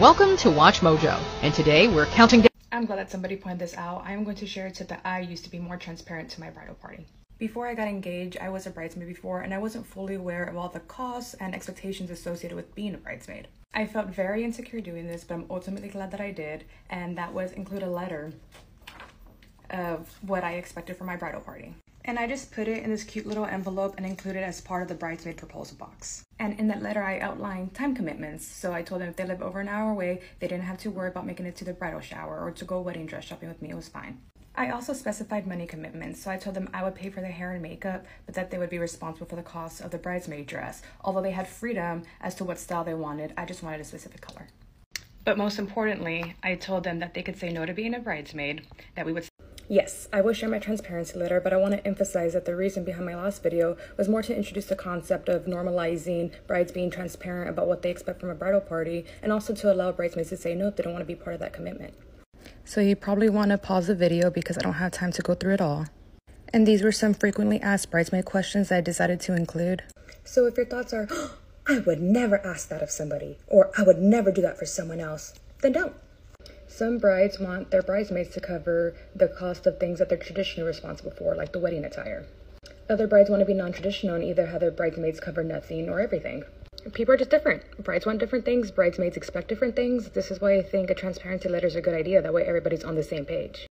Welcome to Watch Mojo, and today we're counting down. I'm glad that somebody pointed this out. I am going to share a tip that I used to be more transparent to my bridal party. Before I got engaged, I was a bridesmaid before, and I wasn't fully aware of all the costs and expectations associated with being a bridesmaid. I felt very insecure doing this, but I'm ultimately glad that I did, and that was include a letter of what I expected for my bridal party. And I just put it in this cute little envelope and included it as part of the bridesmaid proposal box. And in that letter, I outlined time commitments. So I told them if they live over an hour away, they didn't have to worry about making it to the bridal shower or to go wedding dress shopping with me. It was fine. I also specified money commitments, so I told them I would pay for their hair and makeup, but that they would be responsible for the cost of the bridesmaid dress. Although they had freedom as to what style they wanted, I just wanted a specific color. But most importantly, I told them that they could say no to being a bridesmaid, that we would Yes, I will share my transparency letter, but I want to emphasize that the reason behind my last video was more to introduce the concept of normalizing brides being transparent about what they expect from a bridal party, and also to allow bridesmaids to say no if they don't want to be part of that commitment. So you probably want to pause the video because I don't have time to go through it all. And these were some frequently asked bridesmaid questions that I decided to include. So if your thoughts are, oh, I would never ask that of somebody, or I would never do that for someone else, then don't. Some brides want their bridesmaids to cover the cost of things that they're traditionally responsible for, like the wedding attire. Other brides want to be non traditional and either have their bridesmaids cover nothing or everything. People are just different. Brides want different things, bridesmaids expect different things. This is why I think a transparency letter is a good idea. That way everybody's on the same page.